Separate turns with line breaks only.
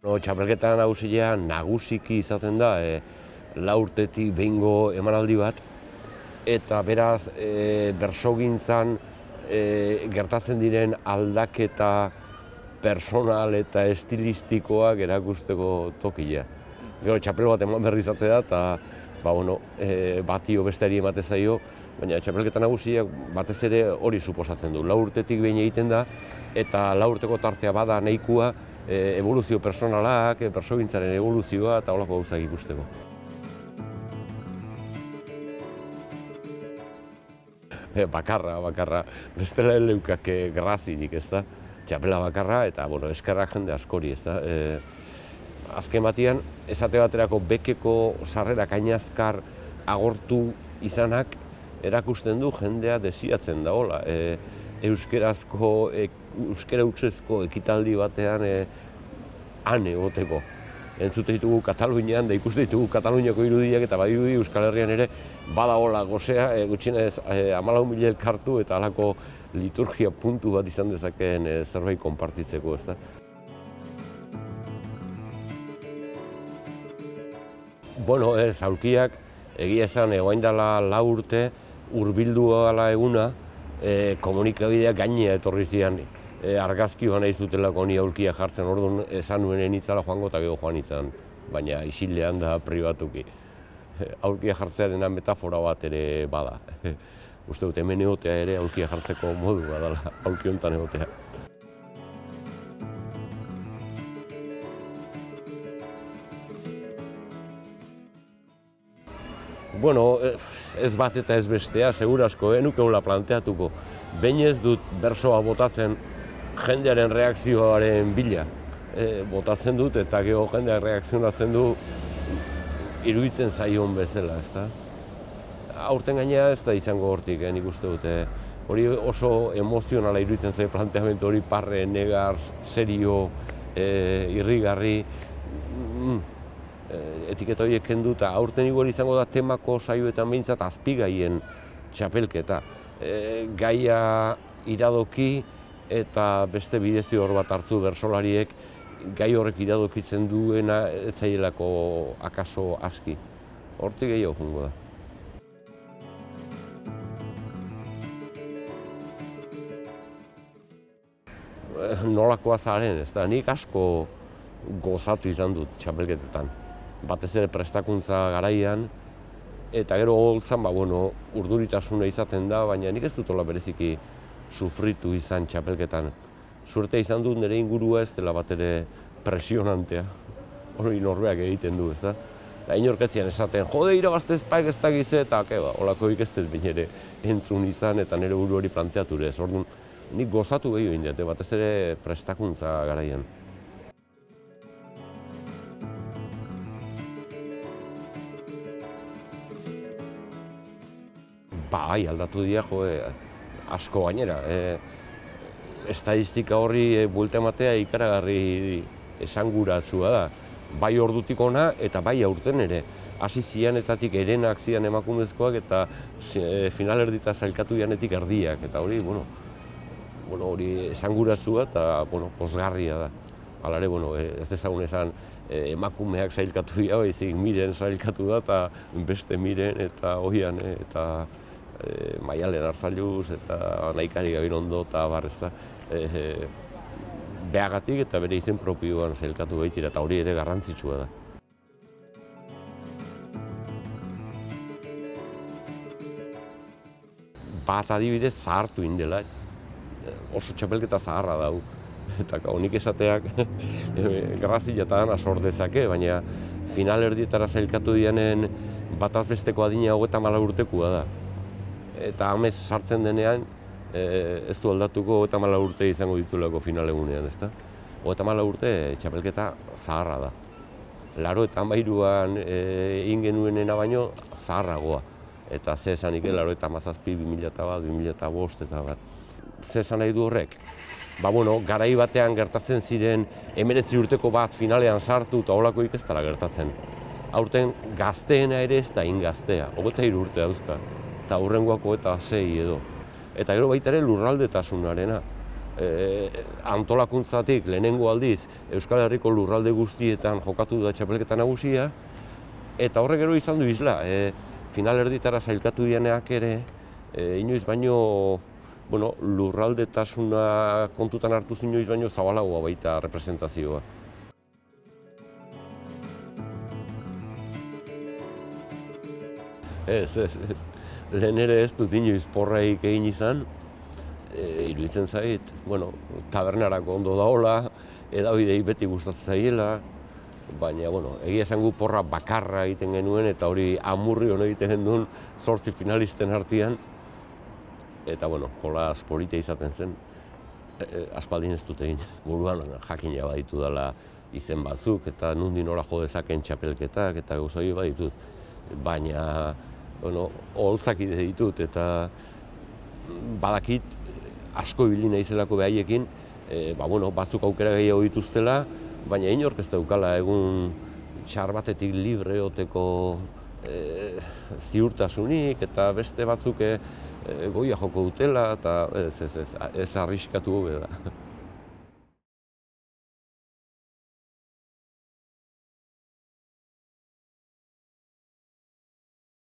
No, txapelketa nagusia nagusiki izaten da, e, laurtetik behingo emanaldi bat, eta beraz, e, bersogintzan e, gertatzen diren aldaketa personal eta estilistikoak erakusteko tokia. Gero, txapel bat eman berri izate da, eta ba, bueno, e, batio besteari emate zaio, baina txapelketa nagusiak batez ere hori suposatzen du. Laurtetik behin egiten da, eta laurteko tartea bada nahikoa, e, evoluzio personalak, e, persogintzaren evoluzioa eta holako gauzak ikusteko. E, bakarra, bakarra, bestela leukak grazinik, ez da? Txapela bakarra eta, bueno, eskerrak jende askori, ez da? E, azken batian, esate baterako bekeko sarrera kainazkar agortu izanak erakusten du jendea desiatzen da. E, euskerazko, e, euskera utzezko ekitaldi batean e, han egoteko. Entzute ditugu Katalunian, da ikuste ditugu Kataluniako irudiak eta badirudi Euskal Herrian ere badagola gozea, e, gutxienez e, amalau mila elkartu eta alako liturgia puntu bat izan dezakeen e, zerbait konpartitzeko, ez da. Bueno, ez, aurkiak egia esan egoain dela lau urte urbildu gala eguna, e, komunikabideak gainea etorri zian e, argazki joan nahi zutelako ni aulkia jartzen, orduan esan nuen itzala joango eta gero joan itzan, baina isilean da pribatuki. Aulkia jartzearen metafora bat ere bada. Uste dut hemen egotea ere aulkia jartzeko modu badala, aulki honetan egotea. Bueno, ez bat eta ez bestea, segurasko, eh? nuke hola planteatuko. Behin ez dut bersoa botatzen jendearen reakzioaren bila. E, botatzen dut eta geho jendeak reakzionatzen du iruditzen zaion bezala, ez? Aurten gainea ez da izango hortik, eh, nik uste dute. Hori oso emozionala iruditzen zaio planteamendu hori parre, negar, serio, e, irrigarri. Mm, etiketa horiek kendu eta aurten igual izango da temako saioetan behintzat azpigaien txapelketa. E, gaia iradoki eta beste bidezi hor bat hartu bersolariek gai horrek iradokitzen duena ez zaielako akaso aski. Hortik gehiago jungo da. Nolakoa zaren, ez da, nik asko gozatu izan dut txapelketetan batez ere prestakuntza garaian, eta gero holtzan, ba, bueno, urduritasuna izaten da, baina nik ez dut hola bereziki sufritu izan txapelketan. Suerte izan dut nire ingurua ez dela bat ere presionantea, hori norbeak egiten du, ez da? Da inorketzian esaten, jode irabazte ezpaik ez dakize, eta ba, holako ikestez ere entzun izan eta nire buru hori planteatu ere. Orduan, nik gozatu gehiago indet, batez ere prestakuntza garaian. Bai, aldatu dira, jo, e, asko gainera. E, estadistika horri e, buelte ematea ikaragarri esanguratsua da. Bai ordutik ona eta bai aurten ere. Hasi zianetatik erenak zian emakumezkoak eta e, final erdita zailkatu janetik erdiak. Eta hori, bueno, bueno, hori esanguratsua eta bueno, posgarria da. Hala ere, bueno, ez dezagun esan emakumeak zailkatu dira, baizik miren zailkatu da eta beste miren eta hoian eta e, maialen hartzailuz eta nahikari gabin ondo eta barrezta e, e, behagatik eta bere izen propioan zelkatu behitira eta hori ere garrantzitsua da. Bat adibidez zahartu indela, oso txapelketa zaharra dau. Eta honik esateak grazila eta dana sor dezake, baina final erdietara zailkatu dianen bataz besteko adina hogeta mala urtekua da eta amez sartzen denean e, ez du aldatuko eta mala urte izango ditulako finalegunean, ezta? Eta mala urte txapelketa zaharra da. Laro eta amairuan e, ingenuenena baino zaharragoa. Eta ze esan ikel, laro eta mazazpi, 2000 eta bat, 2000 eta bost, eta bat. Ze esan nahi du horrek? Ba, bueno, garai batean gertatzen ziren emeretzi urteko bat finalean sartu eta holako ikestara gertatzen. Aurten gazteena ere ez da ingaztea, hogeta urte dauzka eta hurrengoako eta zei edo. Eta gero baita ere lurraldetasunarena. e, antolakuntzatik lehenengo aldiz Euskal Herriko lurralde guztietan jokatu da txapelketa nagusia, eta horrek gero izan du isla. E, final erditara zailkatu dieneak ere, e, inoiz baino bueno, lurraldetasuna kontutan hartu inoiz baino zabalagoa baita representazioa. Ez, ez, ez. Lehen ere ez dut inoiz porraik egin izan, e, iruditzen zait, bueno, tabernarako ondo daola, edabidei beti gustatzen zaiela, baina, bueno, egia esan gu porra bakarra egiten genuen eta hori amurri hona egiten genuen sortzi finalisten artean, eta, bueno, jolaz politia izaten zen, e, e, aspaldin ez dut egin, buruan jakina baditu dela izen batzuk, eta nundin ora jo dezaken txapelketak, eta gauzai baditut, baina, bueno, holtzak ditut, eta badakit asko ibili naizelako behaiekin, e, ba, bueno, batzuk aukera gehiago dituztela, baina inork ez daukala egun txar batetik libre oteko e, ziurtasunik eta beste batzuk e, goia joko dutela eta ez, ez, ez, ez arriskatu hobe da.